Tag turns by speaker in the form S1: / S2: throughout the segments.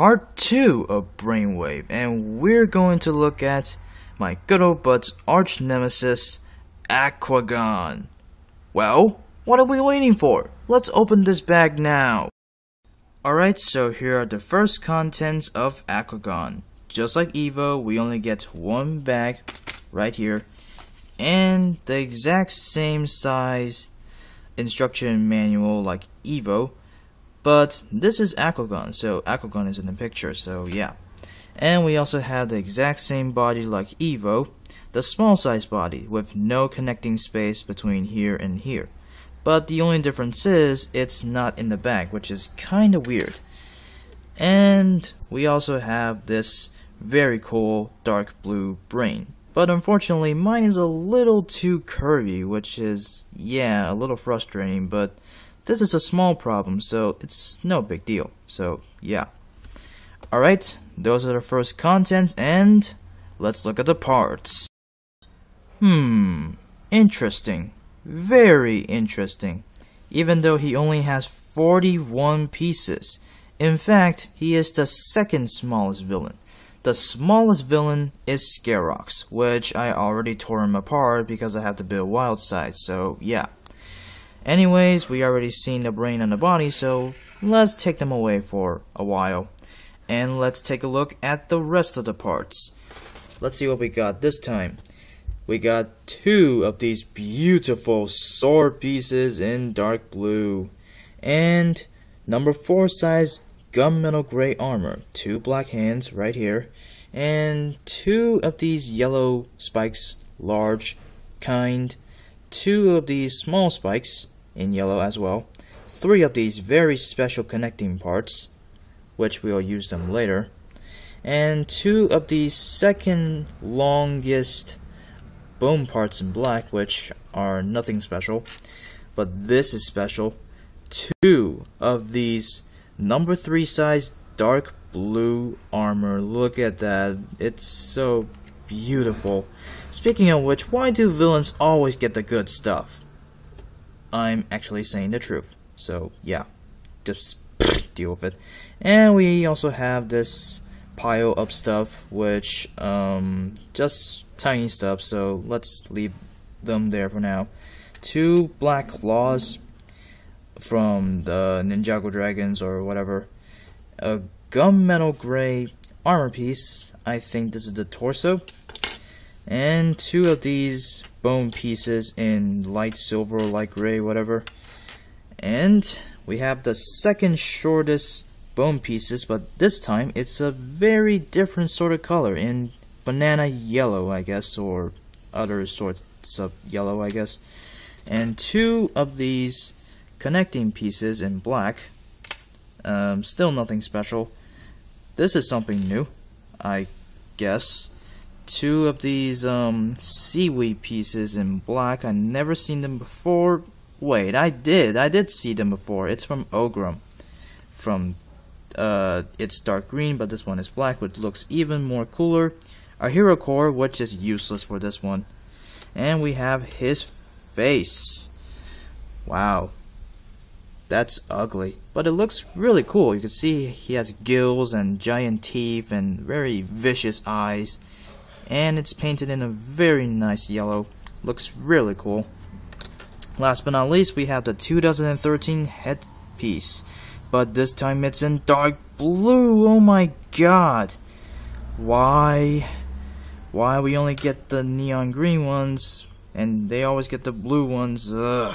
S1: part 2 of Brainwave, and we're going to look at my good old bud's arch nemesis, Aquagon. Well, what are we waiting for? Let's open this bag now. Alright, so here are the first contents of Aquagon. Just like Evo, we only get one bag right here, and the exact same size instruction manual like Evo, but this is Aquagon, so Aquagon is in the picture, so yeah. And we also have the exact same body like Evo, the small size body with no connecting space between here and here. But the only difference is it's not in the bag, which is kinda weird. And we also have this very cool dark blue brain. But unfortunately, mine is a little too curvy, which is, yeah, a little frustrating, but this is a small problem, so it's no big deal. So, yeah. Alright, those are the first contents, and let's look at the parts. Hmm, interesting. Very interesting. Even though he only has 41 pieces. In fact, he is the second smallest villain. The smallest villain is Scarox, which I already tore him apart because I have to build wild Wildside, so yeah. Anyways, we already seen the brain and the body, so let's take them away for a while. And let's take a look at the rest of the parts. Let's see what we got this time. We got two of these beautiful sword pieces in dark blue. And number 4 size gunmetal gray armor. Two black hands right here. And two of these yellow spikes, large kind. Two of these small spikes in yellow as well. Three of these very special connecting parts, which we'll use them later. And two of the second longest bone parts in black, which are nothing special. But this is special. Two of these number three size dark blue armor. Look at that. It's so beautiful. Speaking of which, why do villains always get the good stuff? I'm actually saying the truth. So yeah, just deal with it. And we also have this pile up stuff, which um, just tiny stuff. So let's leave them there for now. Two black claws from the Ninjago dragons or whatever. A gunmetal gray armor piece. I think this is the torso. And two of these bone pieces in light silver, light gray, whatever. And we have the second shortest bone pieces, but this time it's a very different sort of color in banana yellow, I guess, or other sorts of yellow, I guess. And two of these connecting pieces in black. Um, still nothing special. This is something new, I guess two of these um, seaweed pieces in black. I never seen them before. Wait, I did. I did see them before. It's from Ogrum. From uh, it's dark green, but this one is black, which looks even more cooler. Our hero core, which is useless for this one, and we have his face. Wow, that's ugly, but it looks really cool. You can see he has gills and giant teeth and very vicious eyes and it's painted in a very nice yellow. Looks really cool. Last but not least, we have the 2013 headpiece, but this time it's in dark blue. Oh my god. Why? Why we only get the neon green ones and they always get the blue ones? Ugh.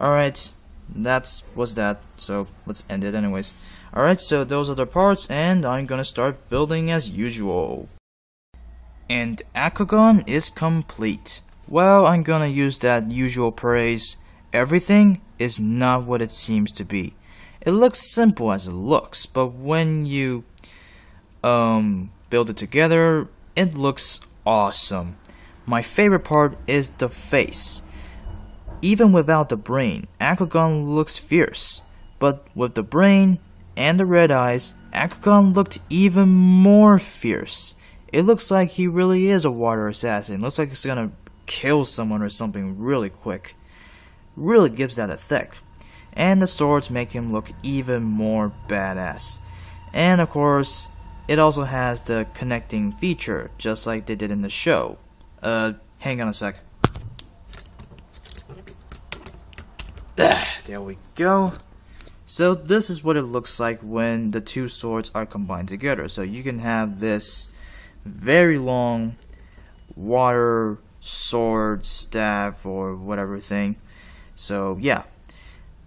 S1: Alright, that's was that. So let's end it anyways. Alright, so those are the parts and I'm gonna start building as usual. And Aquagon is complete. Well, I'm gonna use that usual praise. Everything is not what it seems to be. It looks simple as it looks, but when you um build it together, it looks awesome. My favorite part is the face. Even without the brain, Aquagon looks fierce. But with the brain and the red eyes, Aquagon looked even more fierce. It looks like he really is a water assassin. Looks like he's gonna kill someone or something really quick. Really gives that effect. And the swords make him look even more badass. And of course, it also has the connecting feature, just like they did in the show. Uh, hang on a sec. There we go. So this is what it looks like when the two swords are combined together. So you can have this very long water sword, staff, or whatever thing. So yeah.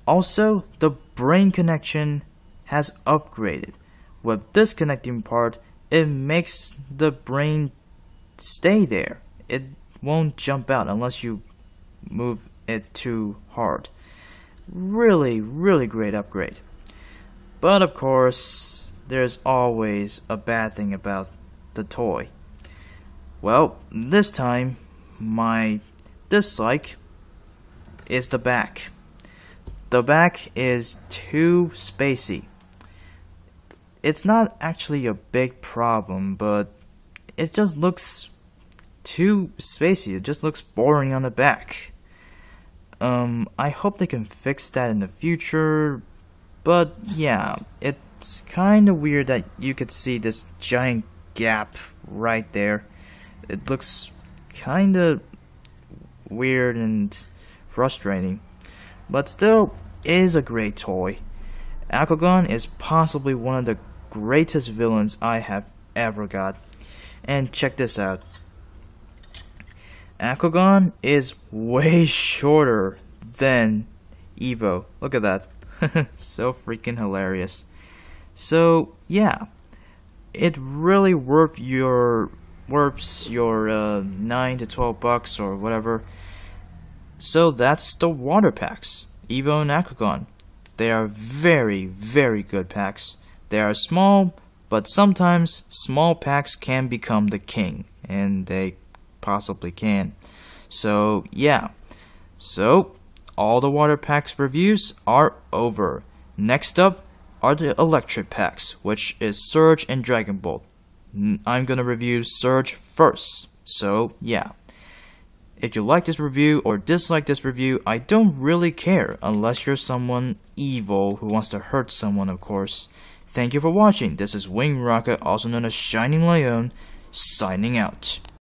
S1: Also, the brain connection has upgraded. With this connecting part, it makes the brain stay there. It won't jump out unless you move it too hard. Really, really great upgrade. But of course, there's always a bad thing about the toy. Well, this time, my dislike is the back. The back is too spacey. It's not actually a big problem, but it just looks too spacey. It just looks boring on the back. Um, I hope they can fix that in the future, but yeah, it's kind of weird that you could see this giant gap right there. It looks kind of weird and frustrating, but still is a great toy. Aquagon is possibly one of the greatest villains I have ever got. And check this out. Aquagon is way shorter than Evo. Look at that. so freaking hilarious. So, yeah it really worth your worth your uh, 9 to 12 bucks or whatever. So that's the water packs, Evo and Aquagon. They are very, very good packs. They are small, but sometimes small packs can become the king, and they possibly can. So, yeah. So, all the water packs reviews are over. Next up, are the electric packs, which is Surge and Dragon Bolt. I'm gonna review Surge first, so yeah. If you like this review or dislike this review, I don't really care unless you're someone evil who wants to hurt someone, of course. Thank you for watching. This is Wing Rocket, also known as Shining Leon, signing out.